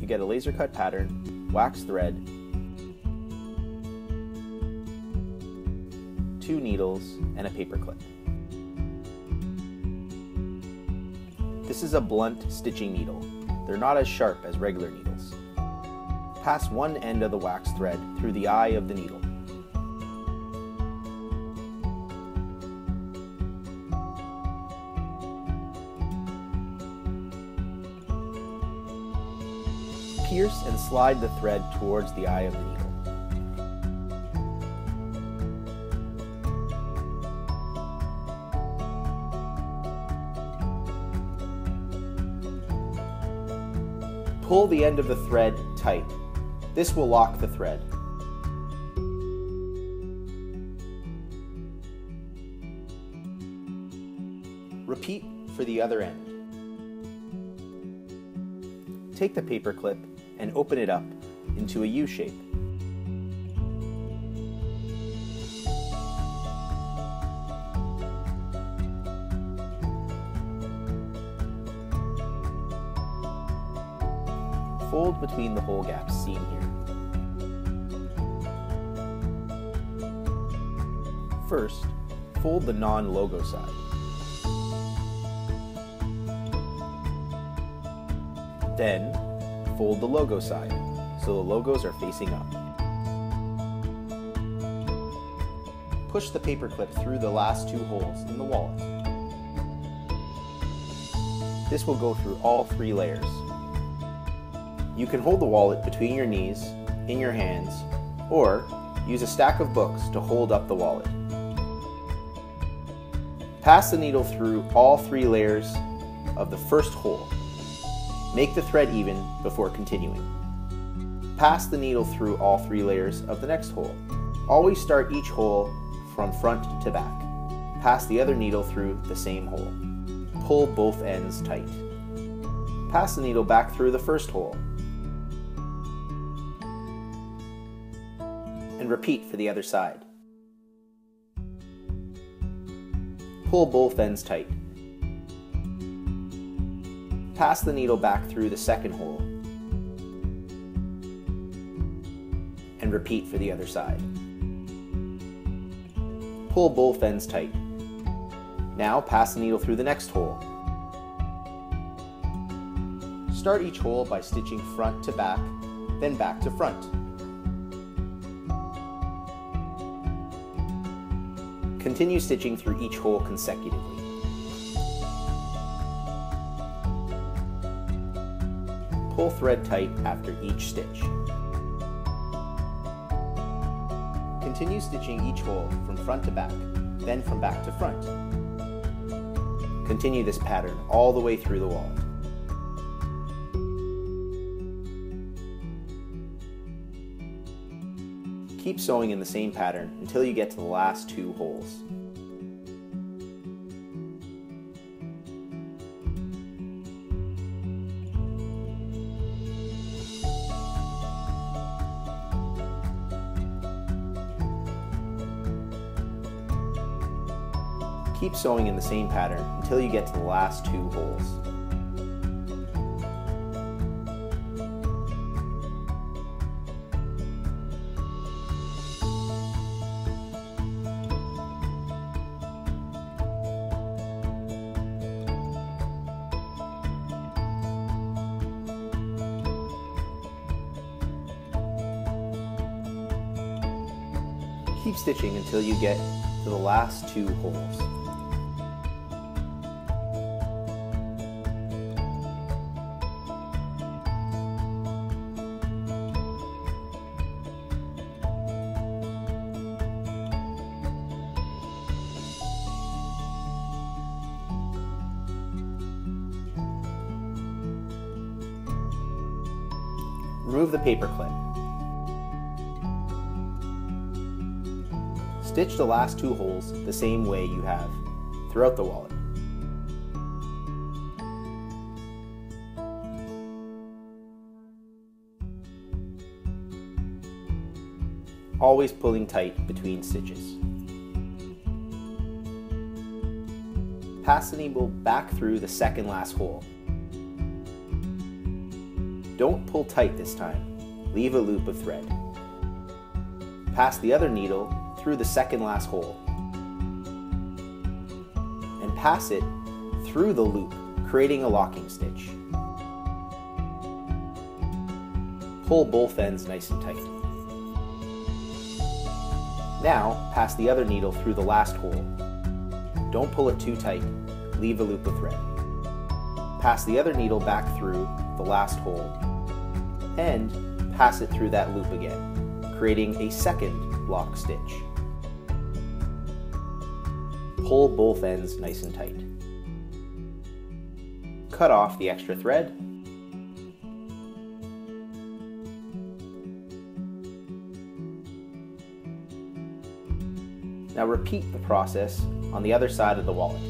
you get a laser cut pattern, wax thread, two needles, and a paper clip. This is a blunt stitching needle. They're not as sharp as regular needles. Pass one end of the wax thread through the eye of the needle. Pierce and slide the thread towards the eye of the needle. Pull the end of the thread tight. This will lock the thread. Repeat for the other end. Take the paper clip and open it up into a U shape. Fold between the hole gaps seen here. First, fold the non-logo side. Then, fold the logo side, so the logos are facing up. Push the paper clip through the last two holes in the wallet. This will go through all three layers. You can hold the wallet between your knees, in your hands, or use a stack of books to hold up the wallet. Pass the needle through all three layers of the first hole. Make the thread even before continuing. Pass the needle through all three layers of the next hole. Always start each hole from front to back. Pass the other needle through the same hole. Pull both ends tight. Pass the needle back through the first hole. And repeat for the other side. Pull both ends tight. Pass the needle back through the second hole. And repeat for the other side. Pull both ends tight. Now pass the needle through the next hole. Start each hole by stitching front to back, then back to front. Continue stitching through each hole consecutively. Thread tight after each stitch. Continue stitching each hole from front to back, then from back to front. Continue this pattern all the way through the wall. Keep sewing in the same pattern until you get to the last two holes. Keep sewing in the same pattern until you get to the last two holes. Keep stitching until you get to the last two holes. Remove the paper clip. Stitch the last two holes the same way you have throughout the wallet. Always pulling tight between stitches. Pass the needle back through the second last hole. Don't pull tight this time. Leave a loop of thread. Pass the other needle through the second last hole and pass it through the loop, creating a locking stitch. Pull both ends nice and tight. Now, pass the other needle through the last hole. Don't pull it too tight, leave a loop of thread. Pass the other needle back through the last hole and pass it through that loop again, creating a second lock stitch. Pull both ends nice and tight. Cut off the extra thread Now repeat the process on the other side of the wallet.